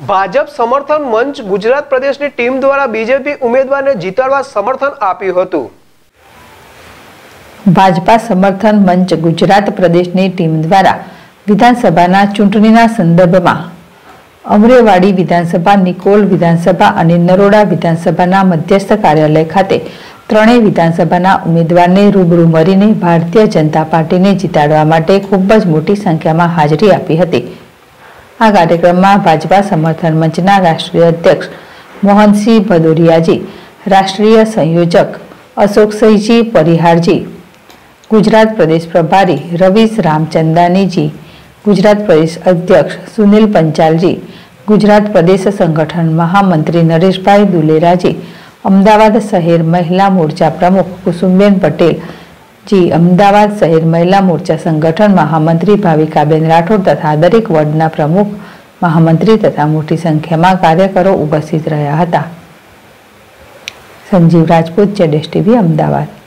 ભાજપ સમર્થન મંચ ગુજરાત પ્રદેશની ટીમ દ્વારા બીજેપી ઉમેદવારને જીતાડવા સમર્થન આપ્યું હતું. ભાજપા સમર્થન મંચ ગુજરાત પ્રદેશની ટીમ દ્વારા વિધાનસભાના ચૂંટણીના સંદર્ભમાં અમરેવાડી વિધાનસભા, નિકોલ વિધાનસભા અને નરોડા વિધાનસભાના મધ્યસ્થ કાર્યાલય ખાતે ત્રણેય વિધાનસભાના ઉમેદવારને રૂબરૂ મળીને ભારતીય જનતા પાર્ટીને જીતાડવા માટે ખૂબ જ મોટી સંખ્યામાં હાજરી આપી હતી. આ કાર્યક્રમમાં ભાજપા સમર્થન મંચના રાષ્ટ્રીય અધ્યક્ષ મોહનસિંહ ભદોરિયાજી, રાષ્ટ્રીય સંયોજક અશોકસિંહજી પરિહારજી, ગુજરાત પ્રદેશ પ્રભારી રવીશ રામચંદાનીજી, ગુજરાત પ્રદેશ અધ્યક્ષ સુનિલ પંચાલજી, ગુજરાત પ્રદેશ સંગઠન મહામંત્રી નરેશભાઈ દુલેરાજી, અમદાવાદ શહેર મહિલા મોરચા પ્રમુખ કુસુમબેન પટેલ જી અમદાવાદ શહેર મહિલા મોરચા સંગઠન મહામંત્રી ભાવિકાબેન રાઠોડ તથા દરેક વોર્ડના પ્રમુખ મહામંત્રી તથા મોટી સંખ્યામાં કાર્યકરો ઉપસ્થિત રહ્યા હતા. સંજીવ રાજપૂત, જેડેશ ટીવી, અમદાવાદ.